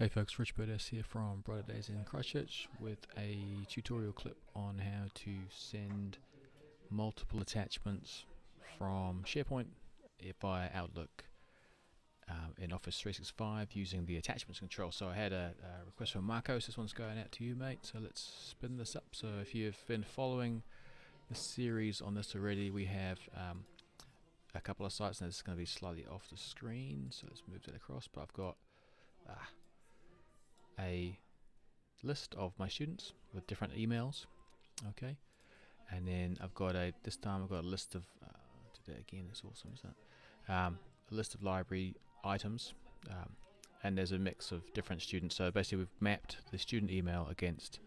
Hey folks, Rich Burdes here from Brighter Days in Christchurch with a tutorial clip on how to send multiple attachments from SharePoint via Outlook um, in Office 365 using the attachments control. So I had a, a, request from Marcos, this one's going out to you mate, so let's spin this up. So if you've been following the series on this already, we have um, a couple of sites, and this is going to be slightly off the screen, so let's move that across, but I've got ah, a list of my students with different emails okay? And then I've got a this time I've got a list of uh, that again it's awesome isn't it? Um, a list of library items um, and there's a mix of different students. So basically we've mapped the student email against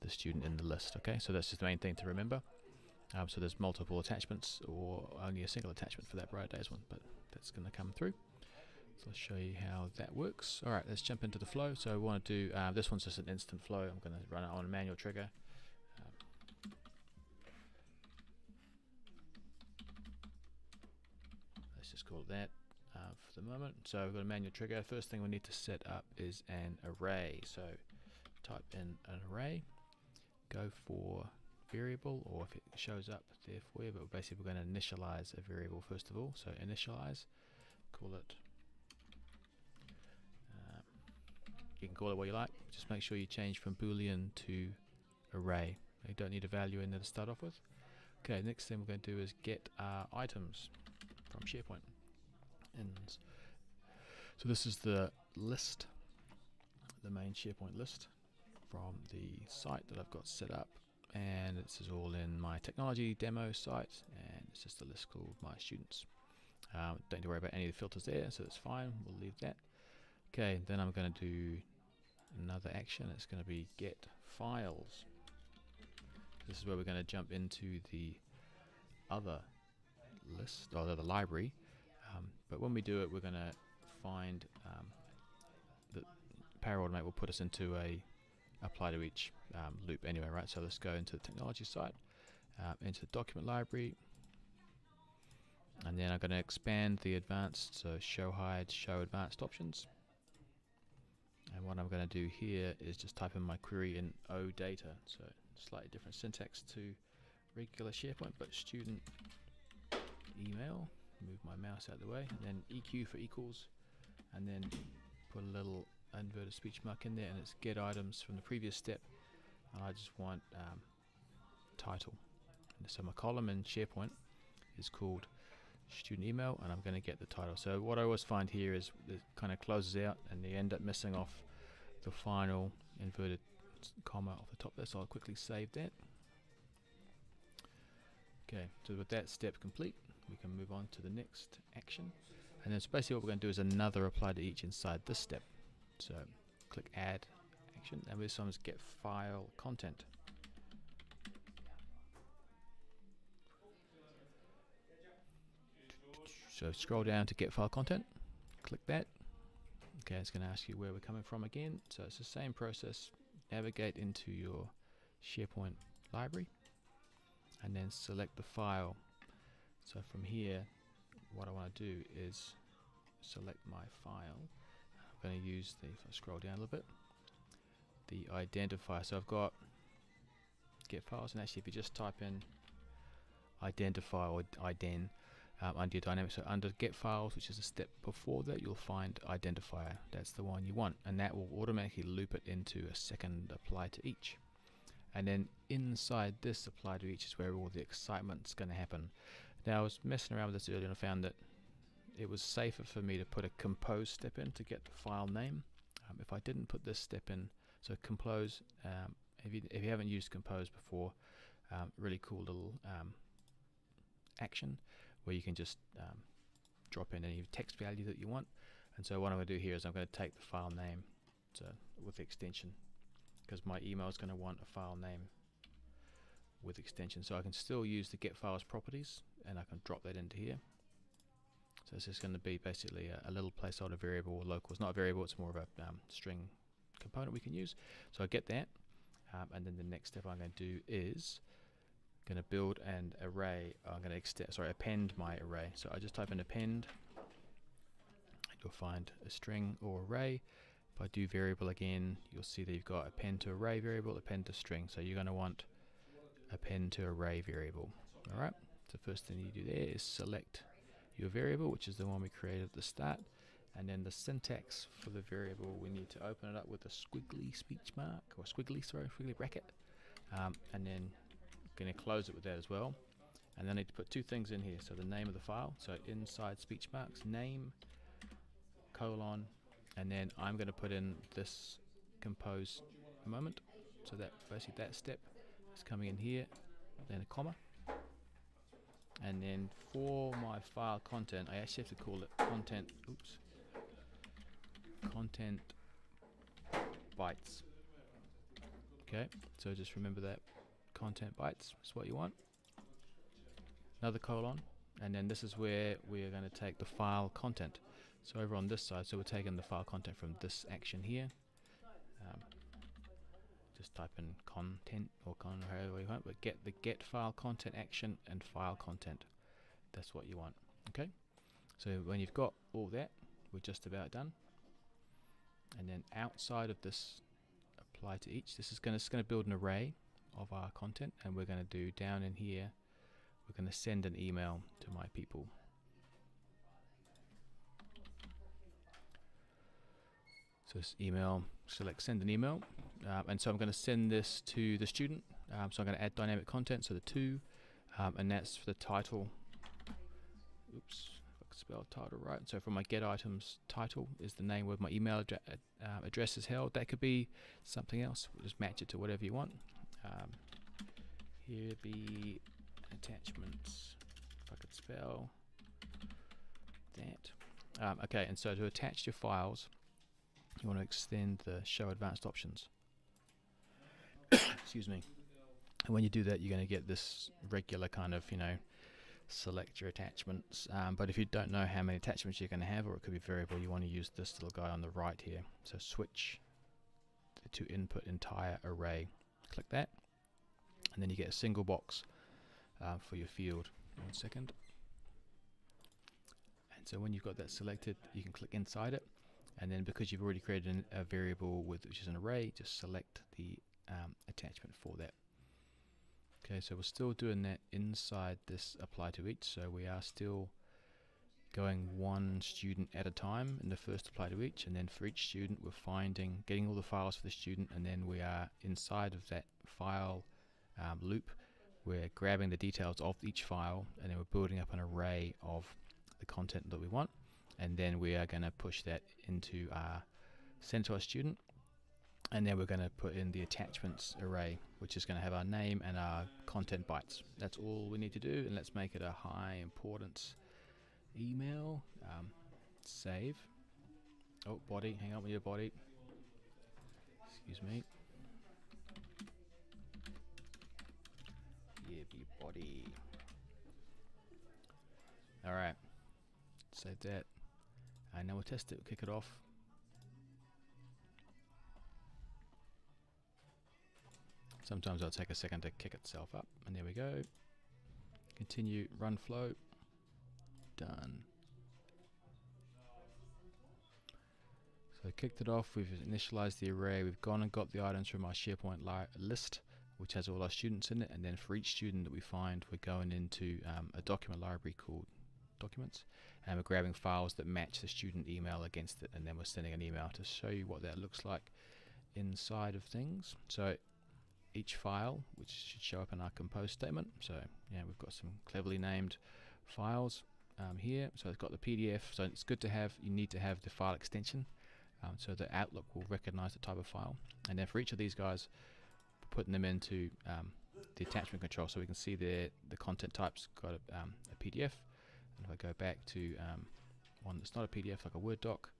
the student in the list okay? So that's just the main thing to remember. Um, so there's multiple attachments or only a single attachment for that Bright Days one but that's going to come through so I'll show you how that works. Alright, let's jump into the flow. So I want to do, uh, this one's just an instant flow. I'm going to run it on a manual trigger. Um, let's just call it that uh, for the moment. So we've got a manual trigger. First thing we need to set up is an array. So type in an array, go for variable, or if it shows up there for you, but basically we're going to initialize a variable first of all. So initialize, call it you can call it what you like. Just make sure you change from boolean to array. You don't need a value in there to start off with. Okay next thing we're going to do is get our items from SharePoint. And so this is the list the main SharePoint list from the site that I've got set up. And this is all in my technology demo site and it's just a list called my students. Um, don't need to worry about any of the filters there so that's fine. We'll leave that Okay, then I'm going to do another action. It's going to be get files. This is where we're going to jump into the other list, or the library. Um, but when we do it, we're going to find um, that Power Automate will put us into a apply to each um, loop anyway, right? So let's go into the technology site, uh, into the document library, and then I'm going to expand the advanced, so show hide, show advanced options. And what I'm going to do here is just type in my query in OData. So slightly different syntax to regular SharePoint, but student email. Move my mouse out of the way. And then EQ for equals. And then put a little inverted speech mark in there. And it's get items from the previous step. And I just want um, title. And so my column in SharePoint is called student email and I'm going to get the title. So what I always find here is it kind of closes out and you end up missing off the final inverted comma off the top there so I'll quickly save that. Okay, so with that step complete we can move on to the next action and then basically what we're going to do is another apply to each inside this step. So click add action and this one is get file content. So scroll down to get file content, click that. Okay, it's going to ask you where we're coming from again. So it's the same process. Navigate into your SharePoint library and then select the file. So from here, what I want to do is select my file. I'm going to use the, if I scroll down a little bit, the identifier. So I've got get files and actually if you just type in identify or ident um, under your dynamics. So under get files, which is a step before that, you'll find identifier. That's the one you want, and that will automatically loop it into a second apply to each. And then inside this apply to each is where all the excitement's going to happen. Now I was messing around with this earlier and I found that it was safer for me to put a compose step in to get the file name. Um, if I didn't put this step in, so compose, um, if, you, if you haven't used compose before, um, really cool little um, action where you can just um, drop in any text value that you want. And so what I'm going to do here is I'm going to take the file name so with the extension because my email is going to want a file name with extension. So I can still use the get files properties and I can drop that into here. So this is going to be basically a, a little placeholder variable or local. It's not a variable, it's more of a um, string component we can use. So I get that. Um, and then the next step I'm going to do is going to build an array. I'm going to extend, sorry, append my array. So I just type in append. You'll find a string or array. if I do variable again you'll see that you've got append to array variable append to string so you're going to want append to array variable alright so first thing you do there is select your variable which is the one we created at the start and then the syntax for the variable we need to open it up with a squiggly speech mark or squiggly sorry squiggly bracket um, and then going to close it with that as well. And then I need to put two things in here. So the name of the file so inside speech marks name colon and then I'm going to put in this compose moment. So that basically that step is coming in here then a comma. And then for my file content I actually have to call it content oops content bytes. Okay so just remember that content bytes is what you want. Another colon and then this is where we're going to take the file content. So over on this side so we're taking the file content from this action here. Um, just type in content or con however you want but get the get file content action and file content. That's what you want okay? So when you've got all that we're just about done. And then outside of this apply to each. This is going to build an array of our content and we're going to do down in here we're going to send an email to my people so this email select send an email um, and so I'm going to send this to the student um, so I'm going to add dynamic content so the two um, and that's for the title oops spell title right. So for my get items title is the name where my email address, uh, address is held. That could be something else. We'll just match it to whatever you want. Um, here be attachments. If I could spell that. Um, okay, and so to attach your files, you want to extend the show advanced options. Excuse me. And when you do that, you're going to get this regular kind of, you know, select your attachments. Um, but if you don't know how many attachments you're going to have, or it could be variable, you want to use this little guy on the right here. So switch to input entire array. Click that, and then you get a single box uh, for your field. One second. And so when you've got that selected, you can click inside it, and then because you've already created an, a variable with which is an array, just select the um, attachment for that. Okay, so we're still doing that inside this apply to each, so we are still going one student at a time in the first apply to each, and then for each student we're finding, getting all the files for the student, and then we are inside of that file um, loop, we're grabbing the details of each file, and then we're building up an array of the content that we want, and then we are going to push that into our send to our student, and then we're going to put in the attachments array which is going to have our name and our content bytes. That's all we need to do and let's make it a high importance email um, save. Oh body hang on with your body. Excuse me. Yeah be body. Alright save that. And now we'll test it We'll kick it off. Sometimes it'll take a second to kick itself up. And there we go. Continue, run flow. So kicked it off, we've initialized the array, we've gone and got the items from our SharePoint list, which has all our students in it, and then for each student that we find, we're going into um, a document library called documents, and we're grabbing files that match the student email against it, and then we're sending an email to show you what that looks like inside of things. So each file, which should show up in our compose statement. So yeah, we've got some cleverly named files um, here. So it's got the PDF. So it's good to have. You need to have the file extension, um, so the Outlook will recognize the type of file. And then for each of these guys, putting them into um, the attachment control, so we can see the the content types got a, um, a PDF. And if I go back to um, one that's not a PDF, like a Word doc,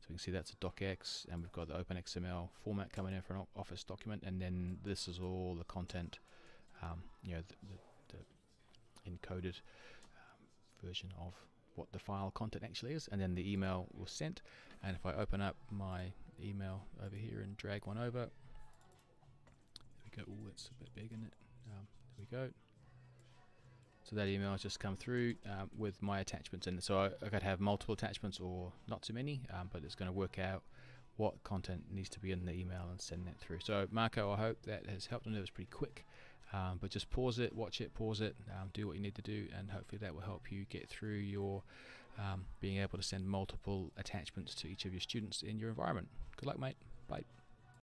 so we can see that's a docx, and we've got the OpenXML format coming in for an Office document, and then this is all the content, um, you know, the, the, the encoded um, version of what the file content actually is, and then the email was sent. And if I open up my email over here and drag one over, there we go. Oh, that's a bit big, isn't it? Um, there we go. So that email has just come through um, with my attachments in. So I, I, could have multiple attachments or not too many, um, but it's going to work out what content needs to be in the email and send that through. So Marco, I hope that has helped. Know it was pretty quick, um, but just pause it, watch it, pause it, um, do what you need to do, and hopefully that will help you get through your um, being able to send multiple attachments to each of your students in your environment. Good luck, mate. Bye.